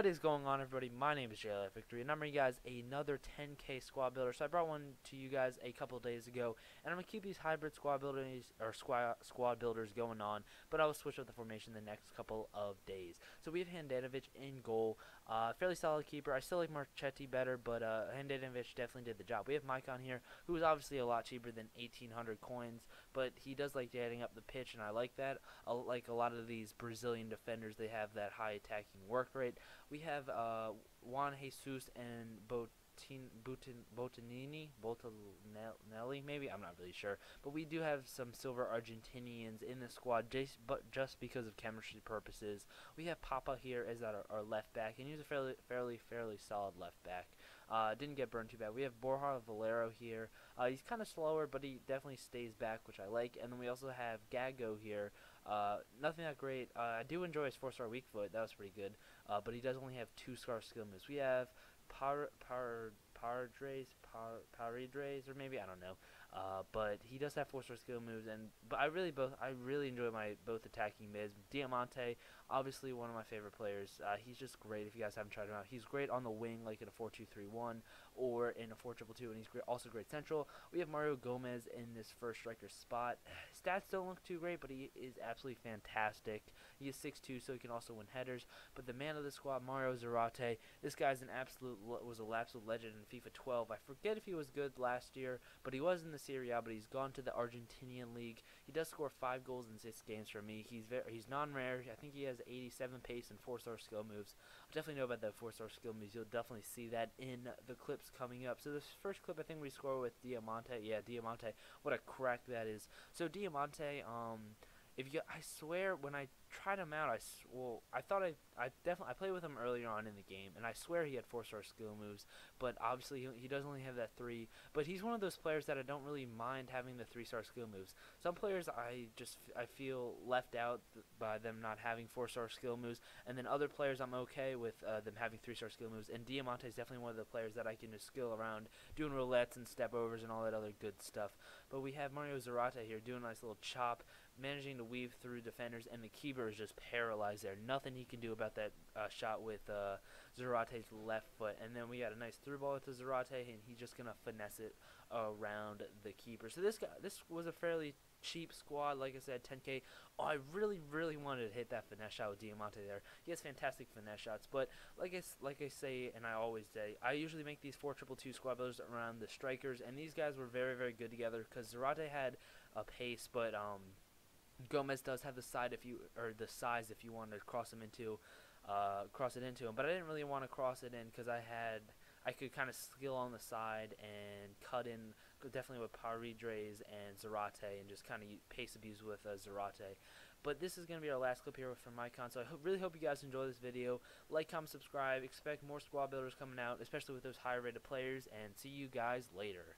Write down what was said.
What is going on, everybody? My name is JLEC Victory, and I'm bringing you guys another 10k squad builder. So I brought one to you guys a couple days ago, and I'm gonna keep these hybrid squad builders or squad squad builders going on, but I will switch up the formation the next couple of days. So we have Handanovic in goal, uh, fairly solid keeper. I still like Marchetti better, but uh, Handanovic definitely did the job. We have Maicon here, who is obviously a lot cheaper than 1,800 coins, but he does like getting up the pitch, and I like that. I like a lot of these Brazilian defenders, they have that high attacking work rate. We have uh, Juan Jesus and Botin, Botin, Botanini, Botanelli, maybe I'm not really sure, but we do have some silver Argentinians in the squad, just but just because of chemistry purposes. We have Papa here as our, our left back, and he's a fairly, fairly, fairly solid left back. Uh, didn't get burned too bad. We have Borja Valero here. Uh, he's kind of slower, but he definitely stays back, which I like. And then we also have Gago here. Uh, nothing that great. Uh, I do enjoy his four-star weak foot. That was pretty good. Uh, but he does only have two star skill moves. We have Par Par Paradres, Par or maybe I don't know. Uh, but he does have four star skill moves, and but I really both I really enjoy my both attacking mids. Diamante, obviously one of my favorite players. Uh, he's just great. If you guys haven't tried him out, he's great on the wing, like in a four two three one or in a four triple two, and he's great, also great central. We have Mario Gomez in this first striker spot. Stats don't look too great, but he is absolutely fantastic. He is six two, so he can also win headers. But the man of the squad, Mario Zarate, this guy's an absolute was a absolute legend in FIFA 12. I forget if he was good last year, but he was in the Serie A. But he's gone to the Argentinian league. He does score five goals in six games for me. He's very he's non-rare. I think he has 87 pace and four-star skill moves. I definitely know about the four-star skill moves. You'll definitely see that in the clips coming up. So this first clip, I think we score with Diamante. Yeah, Diamante. What a crack that is. So Diamante, um, if you, I swear, when I tried him out, I well, I thought I, I definitely, I played with him earlier on in the game, and I swear he had four-star skill moves, but obviously he, he does only have that three. But he's one of those players that I don't really mind having the three-star skill moves. Some players I just, I feel left out by them not having four-star skill moves, and then other players I'm okay with uh, them having three-star skill moves. And Diamante is definitely one of the players that I can just skill around, doing roulettes and step overs and all that other good stuff. But we have Mario Zarate here doing a nice little chop managing to weave through defenders, and the keeper is just paralyzed there. Nothing he can do about that uh, shot with uh, Zarate's left foot. And then we got a nice through ball to Zarate, and he's just gonna finesse it around the keeper. So this guy, this was a fairly cheap squad. Like I said, 10k. Oh, I really, really wanted to hit that finesse shot with Diamante there. He has fantastic finesse shots, but like I, like I say, and I always say, I usually make these four triple two squad builders around the strikers, and these guys were very, very good together because Zarate had a pace, but um, Gomez does have the side if you or the size if you want to cross him into uh, cross it into him, but I didn't really want to cross it in because I had I could kind of skill on the side and cut in definitely with Paridres and Zarate and just kind of pace abuse with uh, Zarate. But this is going to be our last clip here from Maicon, so I ho really hope you guys enjoy this video. Like, comment, subscribe. Expect more squad builders coming out, especially with those higher rated players, and see you guys later.